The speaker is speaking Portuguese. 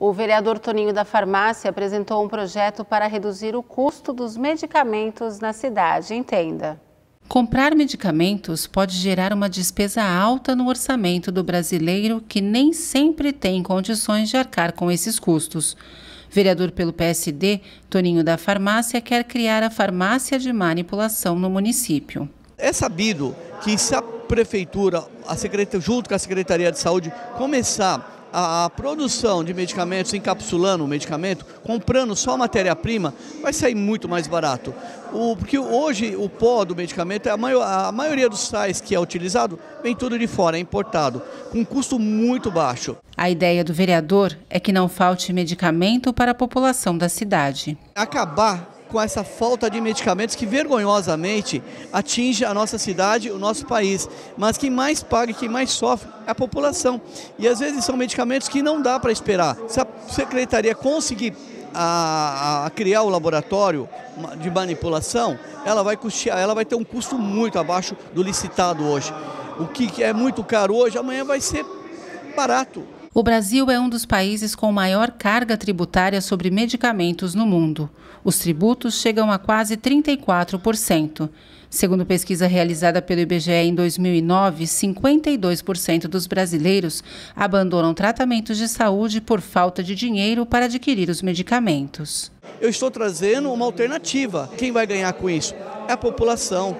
O vereador Toninho da Farmácia apresentou um projeto para reduzir o custo dos medicamentos na cidade. Entenda. Comprar medicamentos pode gerar uma despesa alta no orçamento do brasileiro que nem sempre tem condições de arcar com esses custos. Vereador pelo PSD, Toninho da Farmácia quer criar a farmácia de manipulação no município. É sabido que se a prefeitura, a secretaria, junto com a Secretaria de Saúde, começar a, produção de medicamentos, encapsulando o medicamento, comprando só matéria-prima, vai sair muito mais barato. O, porque hoje o pó do medicamento, a, maior, a maioria dos sais que é utilizado, vem tudo de fora, é importado, com um custo muito baixo. A ideia do vereador é que não falte medicamento para a população da cidade. Acabar com essa falta de medicamentos que vergonhosamente atinge a nossa cidade, o nosso país. Mas quem mais paga, quem mais sofre é a população. E às vezes são medicamentos que não dá para esperar. Se a secretaria conseguir a, a, criar o laboratório de manipulação, ela vai custear, ela vai ter um custo muito abaixo do licitado hoje. O que é muito caro hoje, amanhã vai ser barato. O Brasil é um dos países com maior carga tributária sobre medicamentos no mundo. Os tributos chegam a quase 34%. Segundo pesquisa realizada pelo IBGE em 2009, 52% dos brasileiros abandonam tratamentos de saúde por falta de dinheiro para adquirir os medicamentos. Eu estou trazendo uma alternativa. Quem vai ganhar com isso? É a população.